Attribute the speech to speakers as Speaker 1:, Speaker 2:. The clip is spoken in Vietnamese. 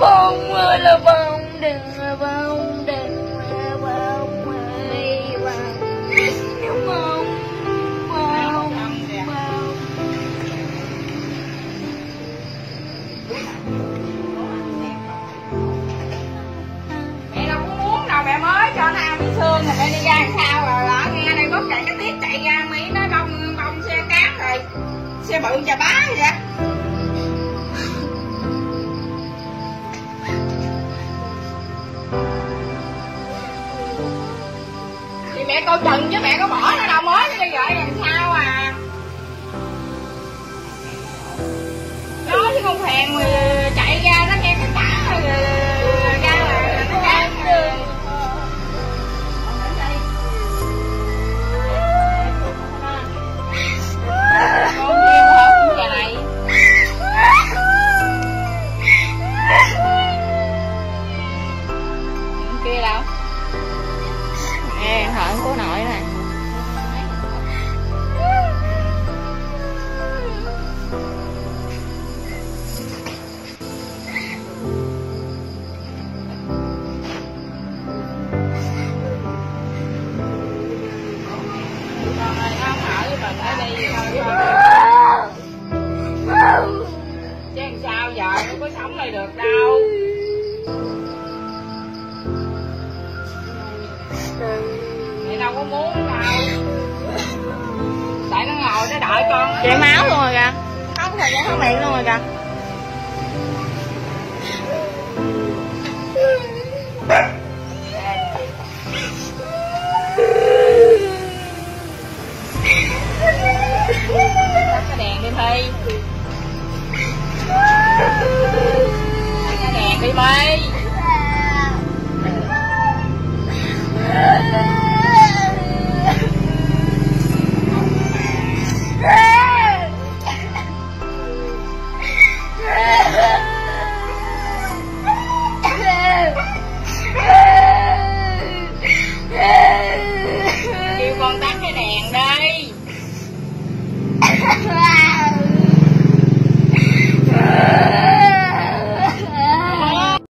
Speaker 1: bông ơi là bông đừng là bông đừng là bông ơi bông bông bông bông
Speaker 2: mẹ đâu cũng muốn nào mẹ mới cho nó ăn miếng xương rồi mẹ đi ra làm sao rồi. Đó nghe đây bóp cả cái tiết chạy ra miếng nó đông bông xe cát rồi, xe bự chà bá vậy. Mẹ coi chừng chứ mẹ có bỏ nó đâu, mới nó đi gợi làm sao à? Nó chứ không thèm rồi
Speaker 1: cô nội nè.
Speaker 2: Có muốn đâu tại nó ngồi nó đợi con. Chảy máu
Speaker 1: luôn rồi kìa. Không thời gian không miệng luôn rồi kìa